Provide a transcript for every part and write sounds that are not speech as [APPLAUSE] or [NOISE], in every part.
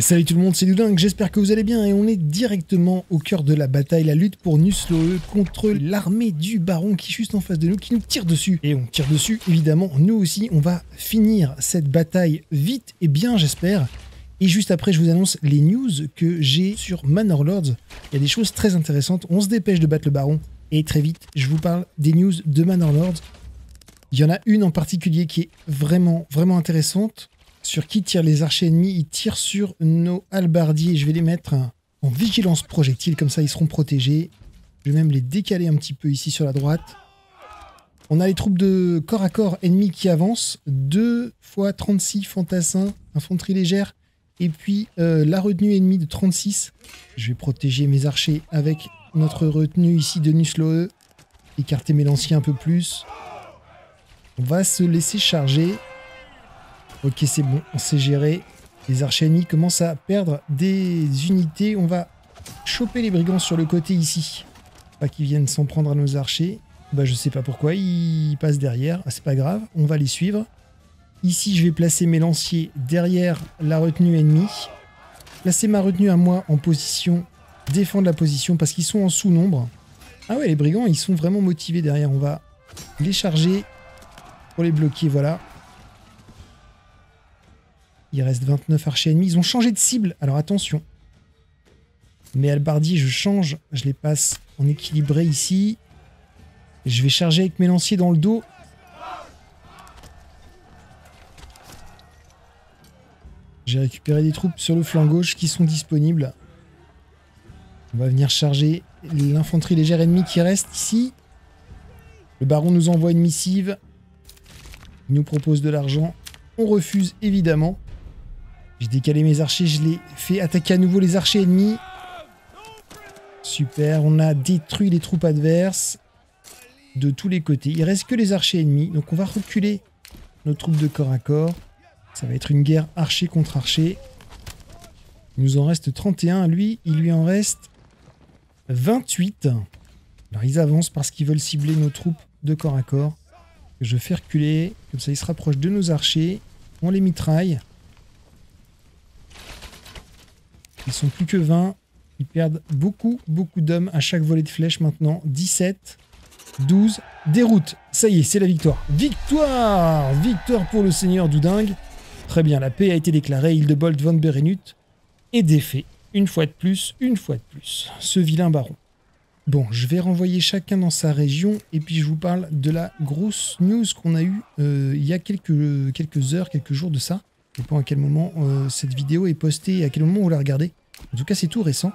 Salut tout le monde, c'est Doudingue, j'espère que vous allez bien et on est directement au cœur de la bataille, la lutte pour Nusloe contre l'armée du baron qui est juste en face de nous, qui nous tire dessus. Et on tire dessus, évidemment, nous aussi, on va finir cette bataille vite et bien, j'espère. Et juste après, je vous annonce les news que j'ai sur Manor Lords. Il y a des choses très intéressantes, on se dépêche de battre le baron. Et très vite, je vous parle des news de Manor Lords. Il y en a une en particulier qui est vraiment, vraiment intéressante sur qui tirent les archers ennemis Ils tirent sur nos halbardiers. Je vais les mettre en vigilance projectile, comme ça ils seront protégés. Je vais même les décaler un petit peu ici sur la droite. On a les troupes de corps à corps ennemis qui avancent. 2 fois 36 fantassins, infanterie légère. Et puis euh, la retenue ennemie de 36. Je vais protéger mes archers avec notre retenue ici de Nusloe. Écarter mes lanciers un peu plus. On va se laisser charger. Ok, c'est bon, on sait gérer. Les archers ennemis commencent à perdre des unités. On va choper les brigands sur le côté ici. Pas qu'ils viennent s'en prendre à nos archers. Bah je sais pas pourquoi, ils passent derrière. Ah, c'est pas grave, on va les suivre. Ici, je vais placer mes lanciers derrière la retenue ennemie. Placer ma retenue à moi en position, défendre la position parce qu'ils sont en sous-nombre. Ah ouais, les brigands, ils sont vraiment motivés derrière. On va les charger pour les bloquer, voilà. Il reste 29 archers ennemis. Ils ont changé de cible. Alors attention. Mes albardiers, je change. Je les passe en équilibré ici. Je vais charger avec mes lanciers dans le dos. J'ai récupéré des troupes sur le flanc gauche qui sont disponibles. On va venir charger l'infanterie légère ennemie qui reste ici. Le baron nous envoie une missive. Il nous propose de l'argent. On refuse évidemment. J'ai décalé mes archers, je les fais attaquer à nouveau les archers ennemis. Super, on a détruit les troupes adverses de tous les côtés. Il reste que les archers ennemis, donc on va reculer nos troupes de corps à corps. Ça va être une guerre archer contre archer. Il nous en reste 31, lui, il lui en reste 28. Alors ils avancent parce qu'ils veulent cibler nos troupes de corps à corps. Je fais reculer, comme ça ils se rapprochent de nos archers. On les mitraille. Ils sont plus que 20. Ils perdent beaucoup, beaucoup d'hommes à chaque volée de flèche maintenant. 17, 12, déroute. Ça y est, c'est la victoire. Victoire Victoire pour le seigneur Doudingue. Très bien, la paix a été déclarée. Hildebold von Berenut est défait. Une fois de plus, une fois de plus. Ce vilain baron. Bon, je vais renvoyer chacun dans sa région et puis je vous parle de la grosse news qu'on a eue euh, il y a quelques, quelques heures, quelques jours de ça. Je à quel moment euh, cette vidéo est postée et à quel moment vous la regardez. En tout cas, c'est tout récent.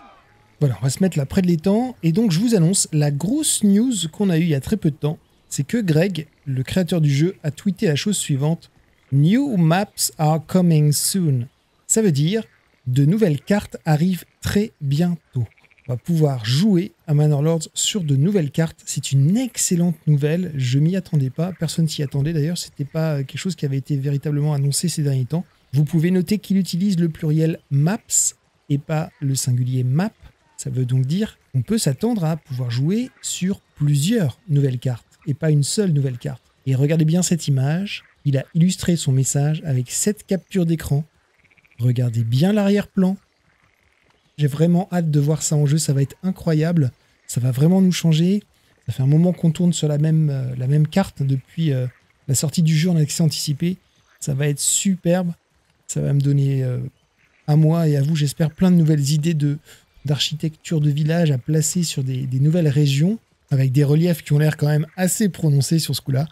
Voilà, on va se mettre là près de l'étang. Et donc, je vous annonce la grosse news qu'on a eue il y a très peu de temps. C'est que Greg, le créateur du jeu, a tweeté la chose suivante. New maps are coming soon. Ça veut dire, de nouvelles cartes arrivent très bientôt. On va pouvoir jouer à Manor Lords sur de nouvelles cartes. C'est une excellente nouvelle. Je m'y attendais pas. Personne s'y attendait d'ailleurs. C'était pas quelque chose qui avait été véritablement annoncé ces derniers temps. Vous pouvez noter qu'il utilise le pluriel maps et pas le singulier map. Ça veut donc dire qu'on peut s'attendre à pouvoir jouer sur plusieurs nouvelles cartes et pas une seule nouvelle carte. Et regardez bien cette image. Il a illustré son message avec cette capture d'écran. Regardez bien l'arrière-plan. J'ai vraiment hâte de voir ça en jeu. Ça va être incroyable. Ça va vraiment nous changer. Ça fait un moment qu'on tourne sur la même, euh, la même carte depuis euh, la sortie du jeu en accès anticipé. Ça va être superbe. Ça va me donner euh, à moi et à vous, j'espère, plein de nouvelles idées de d'architecture de village à placer sur des, nouvelles régions avec des reliefs qui ont l'air quand même assez prononcés sur ce coup-là.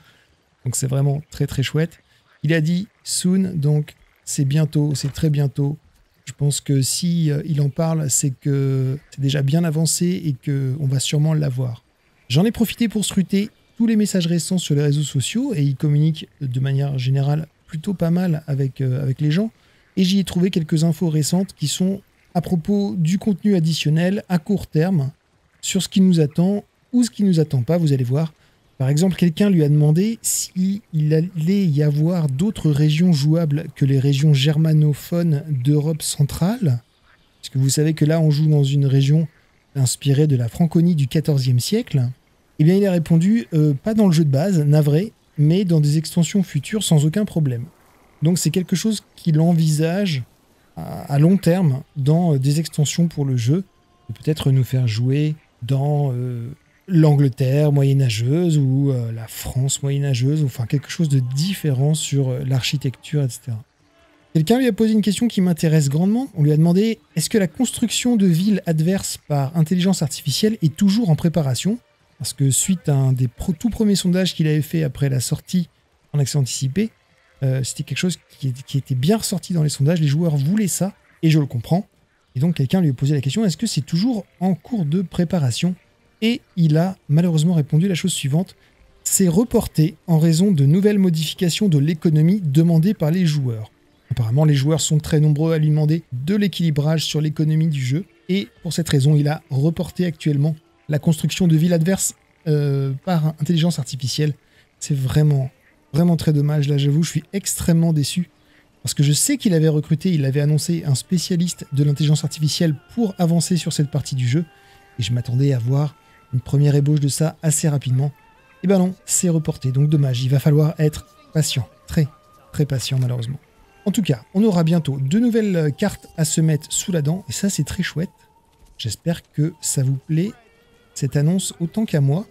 Donc c'est vraiment très très chouette. Il a dit soon, donc c'est bientôt, c'est très bientôt. Je pense que si euh, il en parle, c'est que c'est déjà bien avancé et que on va sûrement l'avoir. J'en ai profité pour scruter tous les messages récents sur les réseaux sociaux et il communique de manière générale plutôt pas mal avec, euh, avec les gens. Et j'y ai trouvé quelques infos récentes qui sont à propos du contenu additionnel à court terme sur ce qui nous attend ou ce qui nous attend pas, vous allez voir. Par exemple, quelqu'un lui a demandé s'il allait y avoir d'autres régions jouables que les régions germanophones d'Europe centrale. Parce que vous savez que là, on joue dans une région inspirée de la Franconie du XIVe siècle. Eh bien, il a répondu euh, pas dans le jeu de base, navré, mais dans des extensions futures sans aucun problème. Donc c'est quelque chose qu'il envisage à, long terme dans des extensions pour le jeu, peut-être nous faire jouer dans l'Angleterre moyenâgeuse ou la France moyenâgeuse, enfin quelque chose de différent sur l'architecture, etc. Quelqu'un lui a posé une question qui m'intéresse grandement. On lui a demandé est-ce que la construction de villes adverses par intelligence artificielle est toujours en préparation? Parce que suite à un des tout premiers sondages qu'il avait fait après la sortie en accès anticipé, euh, c'était quelque chose qui, qui, était bien ressorti dans les sondages. Les joueurs voulaient ça, et je le comprends. Et donc quelqu'un lui a posé la question est-ce que c'est toujours en cours de préparation? Et il a malheureusement répondu la chose suivante c'est reporté en raison de nouvelles modifications de l'économie demandées par les joueurs. Apparemment, les joueurs sont très nombreux à lui demander de l'équilibrage sur l'économie du jeu, et pour cette raison, il a reporté actuellement la construction de villes adverses euh, par intelligence artificielle. C'est vraiment, vraiment très dommage. Là, j'avoue, je suis extrêmement déçu. Parce que je sais qu'il avait recruté, il avait annoncé un spécialiste de l'intelligence artificielle pour avancer sur cette partie du jeu. Et je m'attendais à voir une première ébauche de ça assez rapidement. Et ben non, c'est reporté. Donc dommage, il va falloir être patient. Très, très patient malheureusement. En tout cas, on aura bientôt de nouvelles euh, cartes à se mettre sous la dent, et ça c'est très chouette. J'espère que ça vous plaît, cette annonce autant qu'à moi.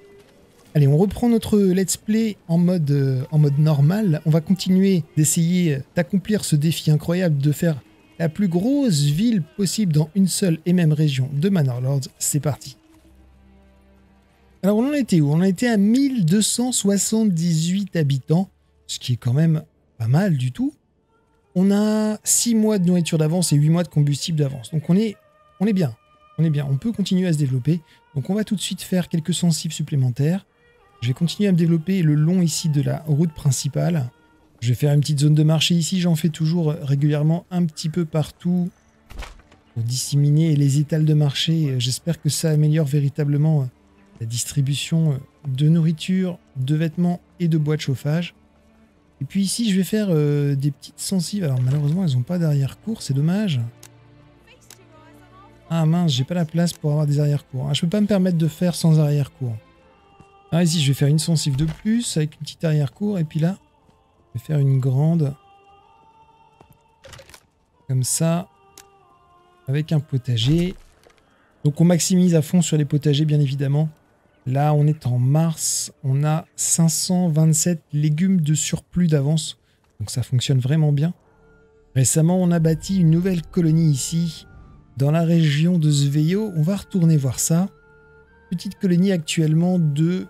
Allez, on reprend notre let's play en mode, euh, en mode normal. On va continuer d'essayer d'accomplir ce défi incroyable de faire la plus grosse ville possible dans une seule et même région de Manor Lords. C'est parti. Alors on en était où? On en était à 1278 habitants, ce qui est quand même pas mal du tout on a 6 mois de nourriture d'avance et 8 mois de combustible d'avance. Donc on est, bien. On est bien. On peut continuer à se développer. Donc on va tout de suite faire quelques sensibles supplémentaires. Je vais continuer à me développer le long ici de la route principale. Je vais faire une petite zone de marché ici. J'en fais toujours régulièrement un petit peu partout pour disséminer les étals de marché. J'espère que ça améliore véritablement la distribution de nourriture, de vêtements et de bois de chauffage. Et puis ici, je vais faire euh, des petites sensibles. Alors malheureusement, elles n'ont pas d'arrière-cour, c'est dommage. Ah mince, j'ai pas la place pour avoir des arrière-cours. Ah, je peux pas me permettre de faire sans arrière-cour. Ah ici, je vais faire une sensible de plus avec une petite arrière-cour. Et puis là, je vais faire une grande. Comme ça. Avec un potager. Donc on maximise à fond sur les potagers, bien évidemment. Là, on est en mars, on a 527 légumes de surplus d'avance, donc ça fonctionne vraiment bien. Récemment, on a bâti une nouvelle colonie ici, dans la région de Sveio. On va retourner voir ça. Petite colonie actuellement de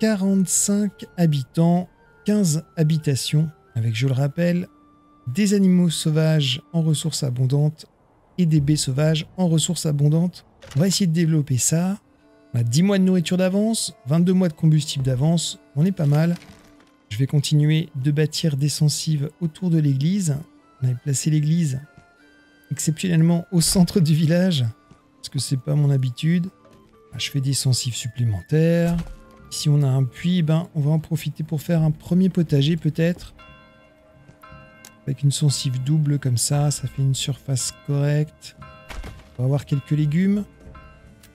45 habitants, 15 habitations, avec, je le rappelle, des animaux sauvages en ressources abondantes et des baies sauvages en ressources abondantes. On va essayer de développer ça. On a 10 mois de nourriture d'avance, 22 mois de combustible d'avance, on est pas mal. Je vais continuer de bâtir des sensives autour de l'église. On avait placé l'église exceptionnellement au centre du village, parce que c'est pas mon habitude. Ah, je fais des sensives supplémentaires. Ici on a un puits, ben, on va en profiter pour faire un premier potager peut-être. Avec une sensive double comme ça, ça fait une surface correcte. On va avoir quelques légumes.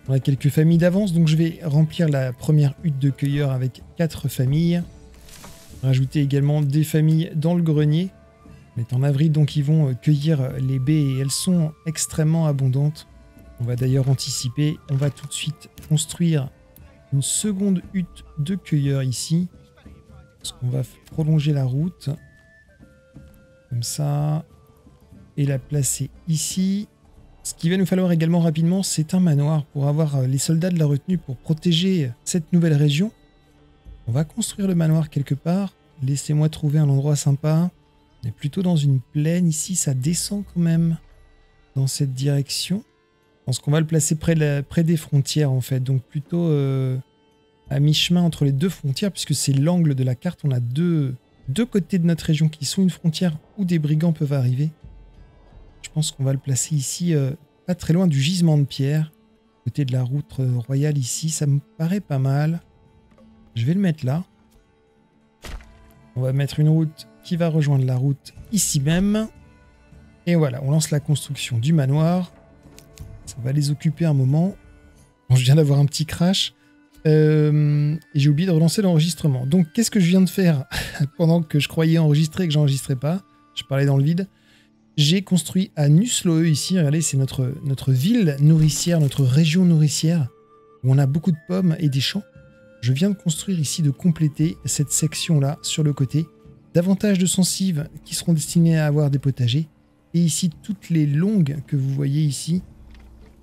On a quelques familles d'avance, donc je vais remplir la première hutte de cueilleurs avec quatre familles. Rajouter également des familles dans le grenier. On est en avril, donc ils vont euh, cueillir les baies et elles sont extrêmement abondantes. On va d'ailleurs anticiper, on va tout de suite construire une seconde hutte de cueilleurs ici. Parce qu'on va prolonger la route. Comme ça. Et la placer ici. Ce qu'il va nous falloir également rapidement, c'est un manoir pour avoir euh, les soldats de la retenue pour protéger cette nouvelle région. On va construire le manoir quelque part. Laissez-moi trouver un endroit sympa. On est plutôt dans une plaine ici, ça descend quand même dans cette direction. Je pense qu'on va le placer près, des frontières en fait, donc plutôt euh, à mi-chemin entre les deux frontières, puisque c'est l'angle de la carte. On a deux côtés de notre région qui sont une frontière où des brigands peuvent arriver. Je pense qu'on va le placer ici, euh, pas très loin du gisement de pierre, côté de la route euh, royale ici. Ça me paraît pas mal. Je vais le mettre là. On va mettre une route qui va rejoindre la route ici même. Et voilà, on lance la construction du manoir. Ça va les occuper un moment. Je viens d'avoir un petit crash. Euh, et j'ai oublié de relancer l'enregistrement. Donc, qu'est-ce que je viens de faire [LAUGHS] pendant que je croyais enregistrer et que j'enregistrais pas? Je parlais dans le vide. J'ai construit à Nusloe ici. Regardez, c'est notre, notre ville nourricière, notre région nourricière, où on a beaucoup de pommes et des champs. Je viens de construire ici, de compléter cette section-là sur le côté. Davantage de sensives qui seront destinées à avoir des potagers. Et ici, toutes les longues que vous voyez ici,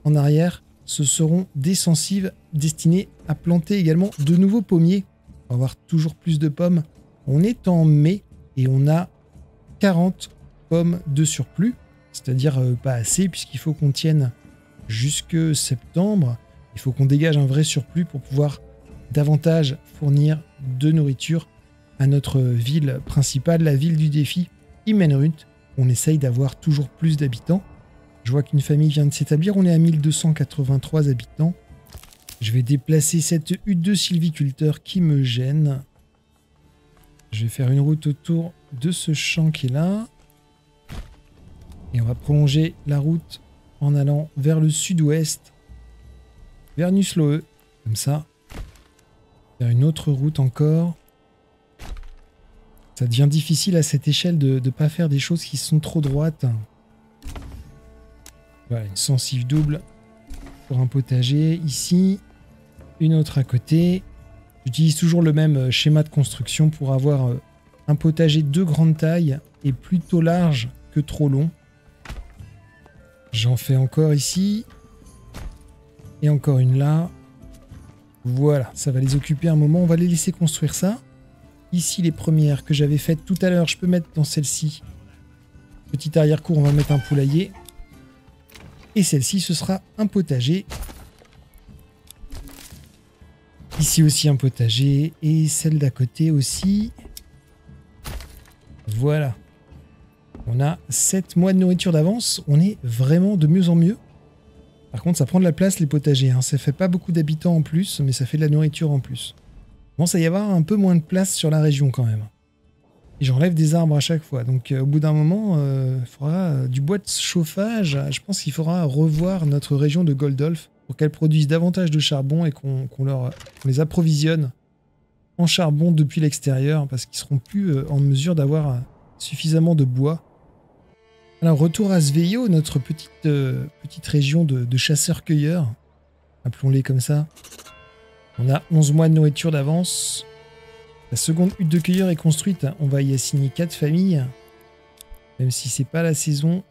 en arrière, ce seront des sensives destinées à planter également de nouveaux pommiers. On avoir toujours plus de pommes. On est en mai et on a 40 pommes de surplus, c'est-à-dire euh, pas assez puisqu'il faut qu'on tienne jusque septembre. Il faut qu'on dégage un vrai surplus pour pouvoir davantage fournir de nourriture à notre ville principale, la ville du défi, Imenrut. On essaye d'avoir toujours plus d'habitants. Je vois qu'une famille vient de s'établir, on est à 1283 habitants. Je vais déplacer cette hutte de sylviculteur qui me gêne. Je vais faire une route autour de ce champ qui est là. Et on va prolonger la route en allant vers le sud-ouest, vers Nusloe, comme ça. Faire une autre route encore. Ça devient difficile à cette échelle de ne pas faire des choses qui sont trop droites. Voilà, une sensive double pour un potager ici. Une autre à côté. J'utilise toujours le même euh, schéma de construction pour avoir euh, un potager de grande taille et plutôt large que trop long. J'en fais encore ici. Et encore une là. Voilà, ça va les occuper un moment. On va les laisser construire ça. Ici, les premières que j'avais faites tout à l'heure, je peux mettre dans celle-ci. Petite arrière-cour, on va mettre un poulailler. Et celle-ci, ce sera un potager. Ici aussi un potager. Et celle d'à côté aussi. Voilà. On a 7 mois de nourriture d'avance. On est vraiment de mieux en mieux. Par contre, ça prend de la place les potagers. Hein. Ça fait pas beaucoup d'habitants en plus, mais ça fait de la nourriture en plus. Bon, ça y avoir un peu moins de place sur la région quand même. Et j'enlève des arbres à chaque fois. Donc euh, au bout d'un moment, il euh, faudra euh, du bois de chauffage. Je pense qu'il faudra revoir notre région de Goldolf pour qu'elle produise davantage de charbon et qu'on les approvisionne en charbon depuis l'extérieur parce qu'ils seront plus en mesure d'avoir suffisamment de bois alors, retour à Sveio, notre petite, euh, petite région de, chasseurs-cueilleurs. Appelons-les comme ça. On a 11 mois de nourriture d'avance. La seconde hutte de cueilleurs est construite. On va y assigner 4 familles. Même si c'est pas la saison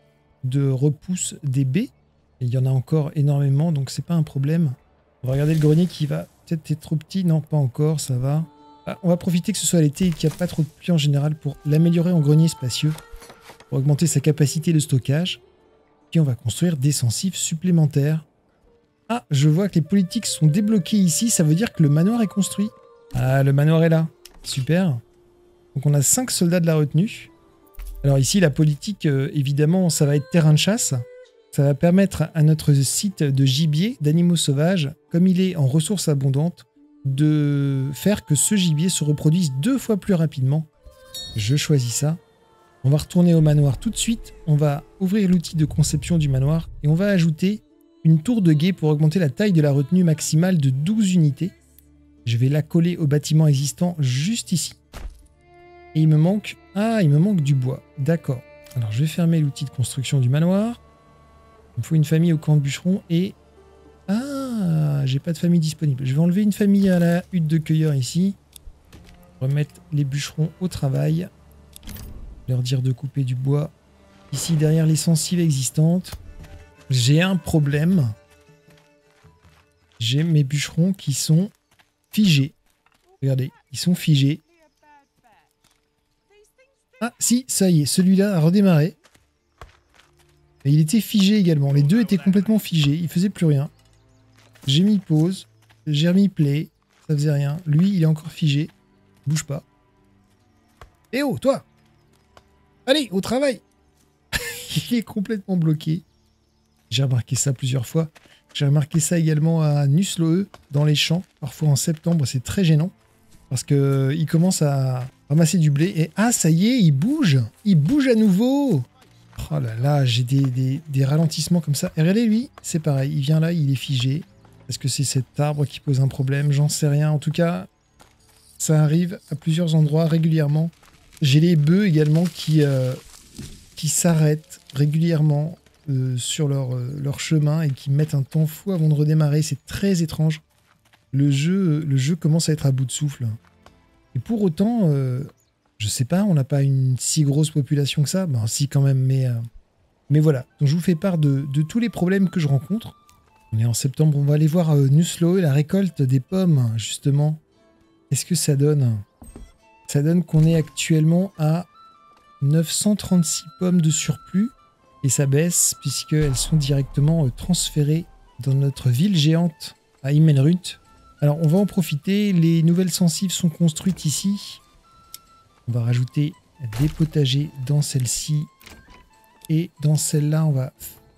de repousse des baies. il y en a encore énormément, donc c'est pas un problème. On va regarder le grenier qui va peut-être être trop petit. Non, pas encore, ça va. Ah, on va profiter que ce soit l'été et qu'il n'y a pas trop de pluie en général pour l'améliorer en grenier spacieux pour augmenter sa capacité de stockage. Puis on va construire des sensifs supplémentaires. Ah, je vois que les politiques sont débloquées ici, ça veut dire que le manoir est construit. Ah, le manoir est là. Super. Donc on a 5 soldats de la retenue. Alors ici, la politique, euh, évidemment, ça va être terrain de chasse. Ça va permettre à notre site de gibier, d'animaux sauvages, comme il est en ressources abondantes, de faire que ce gibier se reproduise deux fois plus rapidement. Je choisis ça. On va retourner au manoir tout de suite. On va ouvrir l'outil de conception du manoir et on va ajouter une tour de guet pour augmenter la taille de la retenue maximale de 12 unités. Je vais la coller au bâtiment existant juste ici. Et il me manque... Ah, il me manque du bois. D'accord. Alors je vais fermer l'outil de construction du manoir. Il me faut une famille au camp de bûcheron et... Ah, j'ai pas de famille disponible. Je vais enlever une famille à la hutte de cueilleur ici. Remettre les bûcherons au travail leur dire de couper du bois. Ici, derrière les sensibles existantes, j'ai un problème. J'ai mes bûcherons qui sont figés. Regardez, ils sont figés. Ah, si, ça y est, celui-là a redémarré. Et il était figé également. Les deux étaient complètement figés. Il faisait plus rien. J'ai mis pause. J'ai remis play. Ça faisait rien. Lui, il est encore figé. Bouge pas. Eh oh, toi Allez, au travail [LAUGHS] Il est complètement bloqué. J'ai remarqué ça plusieurs fois. J'ai remarqué ça également à Nusloe, dans les champs. Parfois en septembre, c'est très gênant. Parce que il commence à ramasser du blé. Et ah, ça y est, il bouge Il bouge à nouveau Oh là là, j'ai des, des, ralentissements comme ça. Et regardez, lui, c'est pareil. Il vient là, il est figé. Est-ce que c'est cet arbre qui pose un problème? J'en sais rien. En tout cas, ça arrive à plusieurs endroits régulièrement. J'ai les bœufs également qui, euh, s'arrêtent régulièrement euh, sur leur, euh, leur chemin et qui mettent un temps fou avant de redémarrer. C'est très étrange. Le jeu, le jeu commence à être à bout de souffle. Et pour autant, je sais pas, on n'a pas une si grosse population que ça. Ben si quand même, mais, mais voilà. Donc je vous fais part de, de, tous les problèmes que je rencontre. On est en septembre, on va aller voir Nuslo et la récolte des pommes, justement. Qu'est-ce que ça donne? Ça donne qu'on est actuellement à 936 pommes de surplus et ça baisse puisqu'elles sont directement euh, transférées dans notre ville géante à Imenrut. Alors on va en profiter, les nouvelles sensives sont construites ici. On va rajouter des potagers dans celle-ci et dans celle-là on va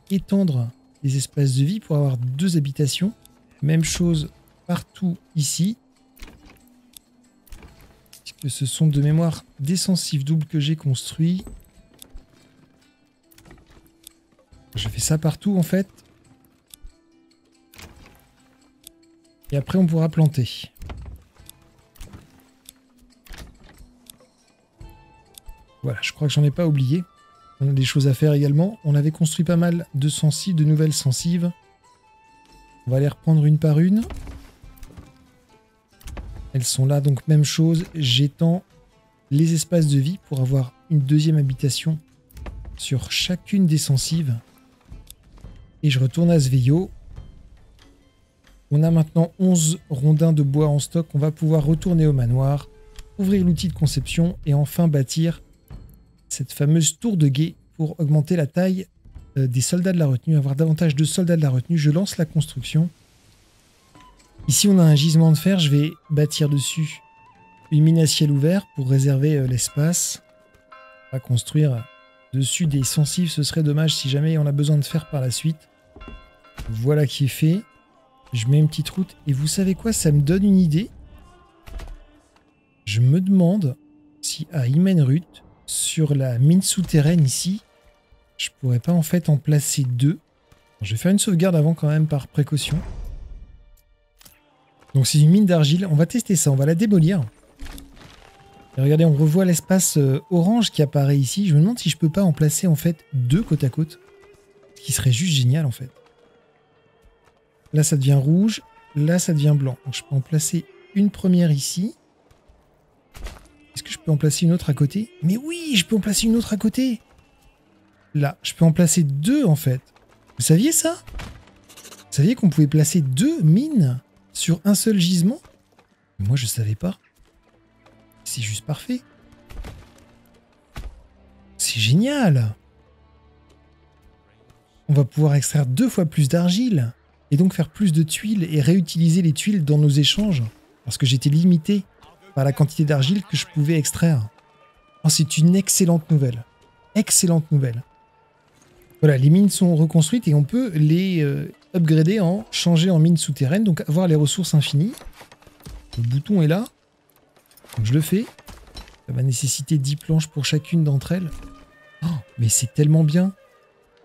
étendre les espaces de vie pour avoir deux habitations. Même chose partout ici. Puisque ce sont de mémoire des sensives doubles que j'ai construits. Je fais ça partout en fait. Et après on pourra planter. Voilà, je crois que j'en ai pas oublié. On a des choses à faire également. On avait construit pas mal de sensives, de nouvelles sensives. On va les reprendre une par une. Elles sont là, donc même chose. J'étends les espaces de vie pour avoir une deuxième habitation sur chacune des sensives. Et je retourne à Sveio. On a maintenant 11 rondins de bois en stock. On va pouvoir retourner au manoir, ouvrir l'outil de conception et enfin bâtir cette fameuse tour de guet pour augmenter la taille euh, des soldats de la retenue, avoir davantage de soldats de la retenue. Je lance la construction. Ici, on a un gisement de fer. Je vais bâtir dessus une mine à ciel ouvert pour réserver euh, l'espace. On va construire dessus des sensibles. Ce serait dommage si jamais on a besoin de fer par la suite. Voilà qui est fait. Je mets une petite route. Et vous savez quoi? Ça me donne une idée. Je me demande si à Imenrut, sur la mine souterraine ici, je pourrais pas en fait en placer deux. Je vais faire une sauvegarde avant quand même par précaution. Donc c'est une mine d'argile. On va tester ça. On va la démolir. Et regardez, on revoit l'espace euh, orange qui apparaît ici. Je me demande si je peux pas en placer en fait deux côte à côte. Ce qui serait juste génial en fait. Là, ça devient rouge. Là, ça devient blanc. Donc, je peux en placer une première ici. Est-ce que je peux en placer une autre à côté? Mais oui, je peux en placer une autre à côté. Là, je peux en placer deux, en fait. Vous saviez ça? Vous saviez qu'on pouvait placer deux mines? Sur un seul gisement Moi, je savais pas. C'est juste parfait. C'est génial On va pouvoir extraire deux fois plus d'argile et donc faire plus de tuiles et réutiliser les tuiles dans nos échanges parce que j'étais limité par la quantité d'argile que je pouvais extraire. Oh, c'est une excellente nouvelle. Excellente nouvelle. Voilà, les mines sont reconstruites et on peut les euh, upgrader en changer en mines souterraines, donc avoir les ressources infinies. Le bouton est là. Donc je le fais. Ça va nécessiter 10 planches pour chacune d'entre elles. Oh, mais c'est tellement bien.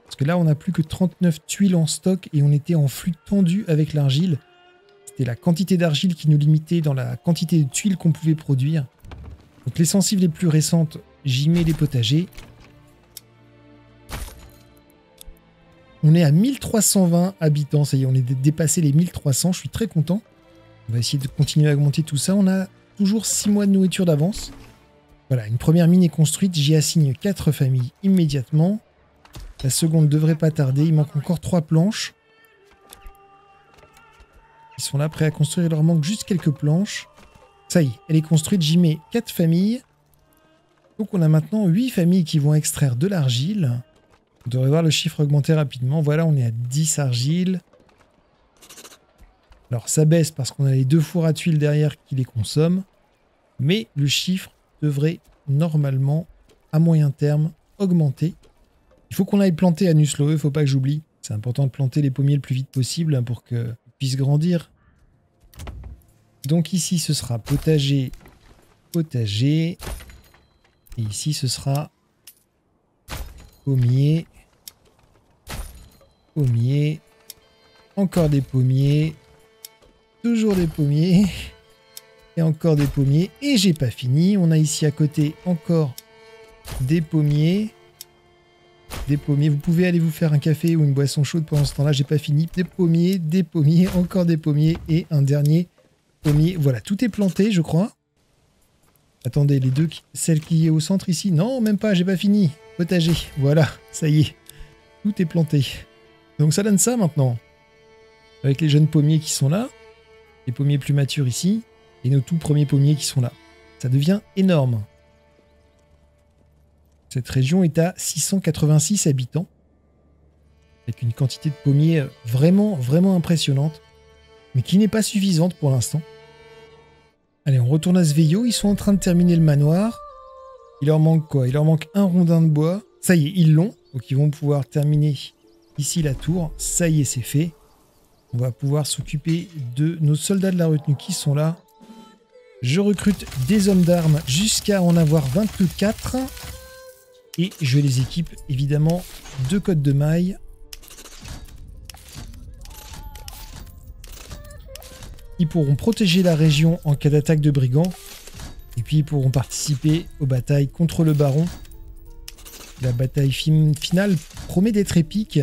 Parce que là, on n'a plus que 39 tuiles en stock et on était en flux tendu avec l'argile. C'était la quantité d'argile qui nous limitait dans la quantité de tuiles qu'on pouvait produire. Donc les sensibles les plus récentes, j'y mets les potagers. On est à 1320 habitants, ça y est, on est dépassé les 1300, je suis très content. On va essayer de continuer à augmenter tout ça. On a toujours 6 mois de nourriture d'avance. Voilà, une première mine est construite, j'y assigne 4 familles immédiatement. La seconde devrait pas tarder. Il manque encore trois planches. Ils sont là prêts à construire. Il leur manque juste quelques planches. Ça y est, elle est construite. J'y mets quatre familles. Donc on a maintenant huit familles qui vont extraire de l'argile. Vous devrez voir le chiffre augmenter rapidement. Voilà, on est à 10 argiles. Alors ça baisse parce qu'on a les deux fours à tuiles derrière qui les consomment. Mais le chiffre devrait normalement, à moyen terme, augmenter. Il faut qu'on aille planter à Nusloe, il faut pas que j'oublie. C'est important de planter les pommiers le plus vite possible hein, pour qu'ils puissent grandir. Donc ici, ce sera potager, potager. Et ici, ce sera pommier, pommier, encore des pommiers, toujours des pommiers, et encore des pommiers. Et j'ai pas fini, on a ici à côté encore des pommiers. des pommiers. Vous pouvez aller vous faire un café ou une boisson chaude pendant ce temps-là. J'ai pas fini. Des pommiers, des pommiers, encore des pommiers et un dernier pommier. Voilà, tout est planté, je crois. Attendez, les deux, celle qui est au centre ici. Non, même pas, j'ai pas fini. Potager, voilà, ça y est. Tout est planté. Donc ça donne ça maintenant. Avec les jeunes pommiers qui sont là, les pommiers plus matures ici, et nos tout premiers pommiers qui sont là. Ça devient énorme. Cette région est à 686 habitants, avec une quantité de pommiers vraiment, vraiment impressionnante, mais qui n'est pas suffisante pour l'instant. Allez, on retourne à Sveio, ils sont en train de terminer le manoir. Il leur manque quoi? Il leur manque un rondin de bois. Ça y est, ils l'ont, donc ils vont pouvoir terminer ici la tour. Ça y est, c'est fait. On va pouvoir s'occuper de nos soldats de la retenue qui sont là. Je recrute des hommes d'armes jusqu'à en avoir 24. Et je les équipe évidemment de codes de maille. Ils pourront protéger la région en cas d'attaque de brigands. Et puis ils pourront participer aux batailles contre le baron. La bataille finale promet d'être épique.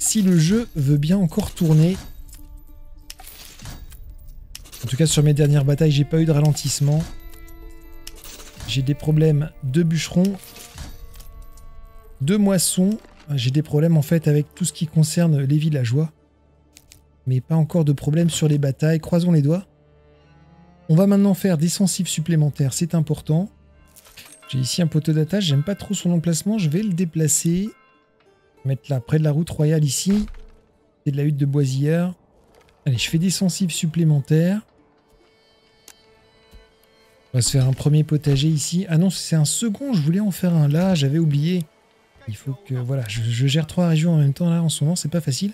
Si le jeu veut bien encore tourner, en tout cas, sur mes dernières batailles, j'ai pas eu de ralentissement. J'ai des problèmes de bûcherons, de moissons. J'ai des problèmes en fait avec tout ce qui concerne les villageois. Mais pas encore de problème sur les batailles. Croisons les doigts. On va maintenant faire des sensibles supplémentaires, c'est important. J'ai ici un poteau d'attache, j'aime pas trop son emplacement, je vais le déplacer. Mettre là, près de la route royale ici. C'est de la hutte de boisilleur. Allez, je fais des sensibles supplémentaires. On va se faire un premier potager ici. Ah non, c'est un second, je voulais en faire un là, j'avais oublié. Il faut que, voilà, je, gère trois régions en même temps là en ce moment, c'est pas facile.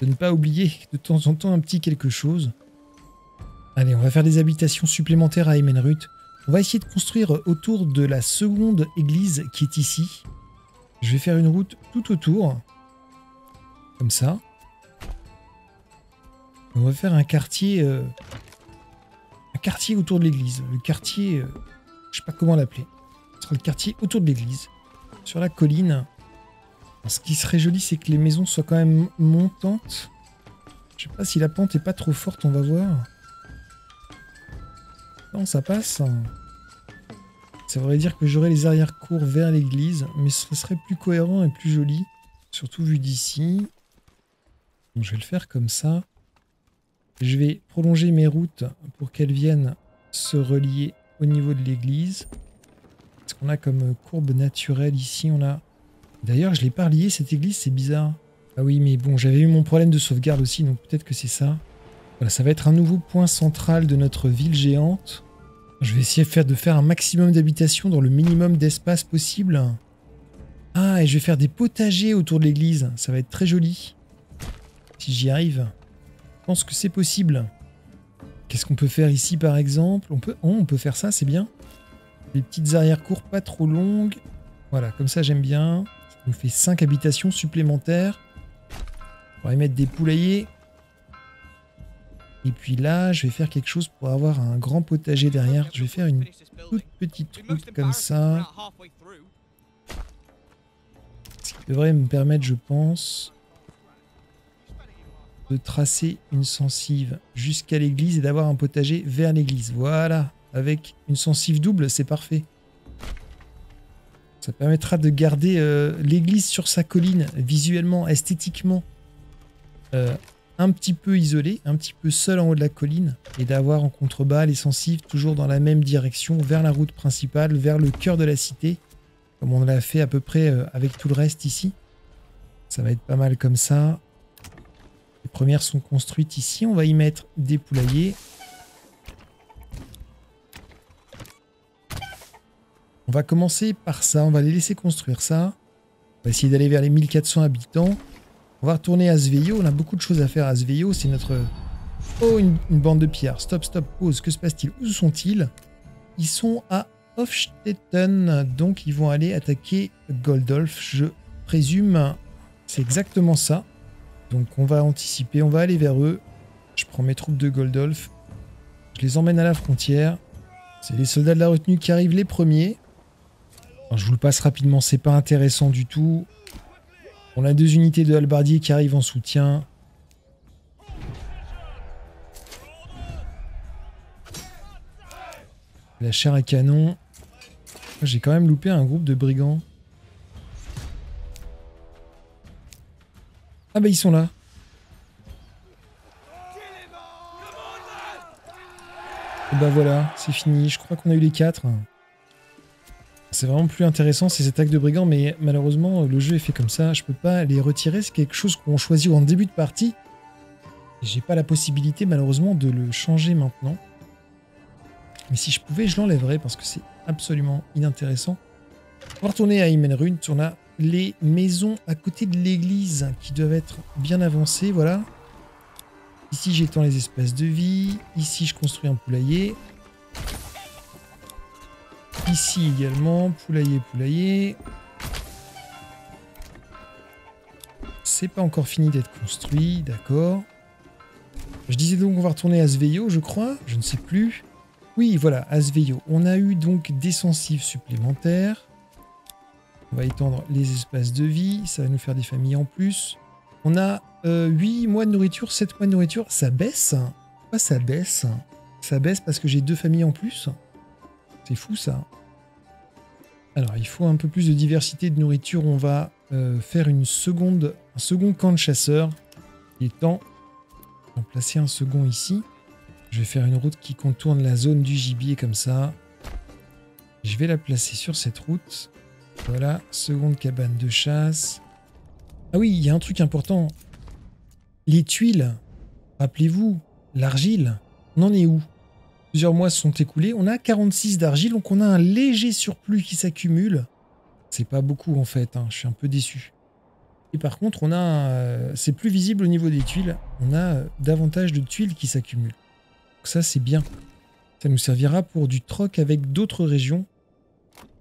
De ne pas oublier [LAUGHS] de temps en temps un petit quelque chose. Allez, on va faire des habitations supplémentaires à Emenrut. On va essayer de construire autour de la seconde église qui est ici. Je vais faire une route tout autour. Comme ça. On va faire un quartier... Euh, quartier autour de l'église. Le quartier, euh, je sais pas comment l'appeler. Ce sera le quartier autour de l'église. Sur la colline. ce qui serait joli, c'est que les maisons soient quand même montantes. Je sais pas si la pente est pas trop forte, on va voir. Ça passe. Ça voudrait dire que j'aurais les arrière-cours vers l'église, mais ce serait plus cohérent et plus joli, surtout vu d'ici. je vais le faire comme ça. Je vais prolonger mes routes pour qu'elles viennent se relier au niveau de l'église. Qu'est-ce qu'on a comme courbe naturelle ici On a. D'ailleurs, je l'ai pas relié cette église, c'est bizarre. Ah oui, mais bon, j'avais eu mon problème de sauvegarde aussi, donc peut-être que c'est ça. Voilà, ça va être un nouveau point central de notre ville géante. Je vais essayer de faire, de faire un maximum d'habitations dans le minimum d'espace possible. Ah, et je vais faire des potagers autour de l'église. Ça va être très joli. Si j'y arrive. Je pense que c'est possible. Qu'est-ce qu'on peut faire ici par exemple? On peut, oh, on peut faire ça, c'est bien. Des petites arrière-cours pas trop longues. Voilà, comme ça j'aime bien. Ça nous fait 5 habitations supplémentaires. On va y mettre des poulaillers. Et puis là, je vais faire quelque chose pour avoir un grand potager derrière. Je vais faire une toute petite route comme ça. Ce qui devrait me permettre, je pense, de tracer une sensive jusqu'à l'église et d'avoir un potager vers l'église. Voilà, avec une sensive double, c'est parfait. Ça permettra de garder euh, l'église sur sa colline, visuellement, esthétiquement, euh, un petit peu isolée, un petit peu seule en haut de la colline, et d'avoir en contrebas les sensives toujours dans la même direction, vers la route principale, vers le cœur de la cité, comme on l'a fait à peu près euh, avec tout le reste ici. Ça va être pas mal comme ça. Les premières sont construites ici. On va y mettre des poulaillers. On va commencer par ça. On va les laisser construire ça. On va essayer d'aller vers les 1400 habitants. On va retourner à Sveio. On a beaucoup de choses à faire à Sveio. C'est notre... Oh, une, bande de pierres. Stop, stop, pause. Que se passe-t-il? Où sont-ils? Ils sont à Hofstetten. Donc, ils vont aller attaquer Goldolf. Je présume... C'est exactement ça. Donc on va anticiper, on va aller vers eux. Je prends mes troupes de Goldolf. Je les emmène à la frontière. C'est les soldats de la retenue qui arrivent les premiers. je vous le passe rapidement, c'est pas intéressant du tout. On a deux unités de halbardiers qui arrivent en soutien. La chair à canon. J'ai quand même loupé un groupe de brigands. Ah bah ils sont là. Et bah voilà, c'est fini. Je crois qu'on a eu les quatre. C'est vraiment plus intéressant ces attaques de brigands, mais malheureusement le jeu est fait comme ça. Je peux pas les retirer. C'est quelque chose qu'on choisit en début de partie. J'ai pas la possibilité malheureusement de le changer maintenant. Mais si je pouvais, je l'enlèverais parce que c'est absolument inintéressant. On va retourner à Imenrund. On a les maisons à côté de l'église qui doivent être bien avancées. Voilà. Ici, j'étends les espaces de vie. Ici, je construis un poulailler. Ici également, poulailler, poulailler. C'est pas encore fini d'être construit, d'accord. Je disais donc qu'on va retourner à Sveio, je crois. Je ne sais plus. Oui, voilà, Asveio. On a eu donc des sensives supplémentaires. On va étendre les espaces de vie. Ça va nous faire des familles en plus. On a 8 euh, mois de nourriture, 7 mois de nourriture. Ça baisse Pourquoi ça baisse? Ça baisse parce que j'ai deux familles en plus C'est fou ça. Alors, il faut un peu plus de diversité de nourriture. On va euh, faire une seconde, un second camp de chasseurs. Il est temps d'en placer un second ici. Je vais faire une route qui contourne la zone du gibier comme ça. Je vais la placer sur cette route. Voilà, seconde cabane de chasse. Ah oui, il y a un truc important. Les tuiles, rappelez-vous, l'argile, on en est où? Plusieurs mois se sont écoulés, on a 46 d'argile, donc on a un léger surplus qui s'accumule. C'est pas beaucoup en fait, hein. je suis un peu déçu. Et par contre, on a, euh, c'est plus visible au niveau des tuiles, on a euh, davantage de tuiles qui s'accumulent ça, c'est bien. Ça nous servira pour du troc avec d'autres régions.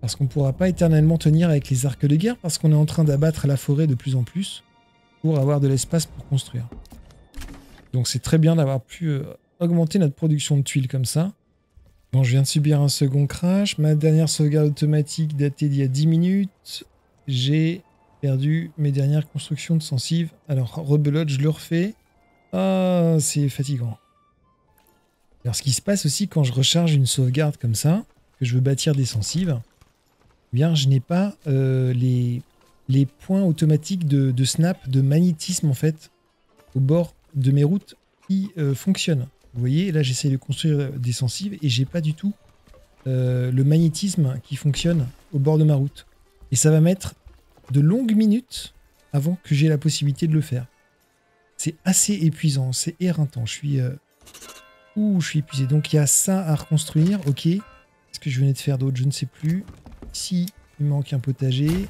Parce qu'on ne pourra pas éternellement tenir avec les arcs de guerre, parce qu'on est en train d'abattre la forêt de plus en plus pour avoir de l'espace pour construire. Donc c'est très bien d'avoir pu euh, augmenter notre production de tuiles comme ça. Bon, je viens de subir un second crash. Ma dernière sauvegarde automatique datée d'il y a 10 minutes. J'ai perdu mes dernières constructions de sensives. Alors, rebelote, je le refais. Ah, c'est fatigant. Alors ce qui se passe aussi quand je recharge une sauvegarde comme ça, que je veux bâtir des sensives, eh bien je n'ai pas euh, les, les points automatiques de, snap, de magnétisme en fait, au bord de mes routes qui euh, fonctionnent. Vous voyez, là j'essaie de construire des sensives et j'ai pas du tout euh, le magnétisme qui fonctionne au bord de ma route. Et ça va mettre de longues minutes avant que j'ai la possibilité de le faire. C'est assez épuisant, c'est éreintant. Je suis Ouh, je suis épuisé. Donc il y a ça à reconstruire. Ok. Qu'est-ce que je venais de faire d'autre? Je ne sais plus. Ici, il manque un potager.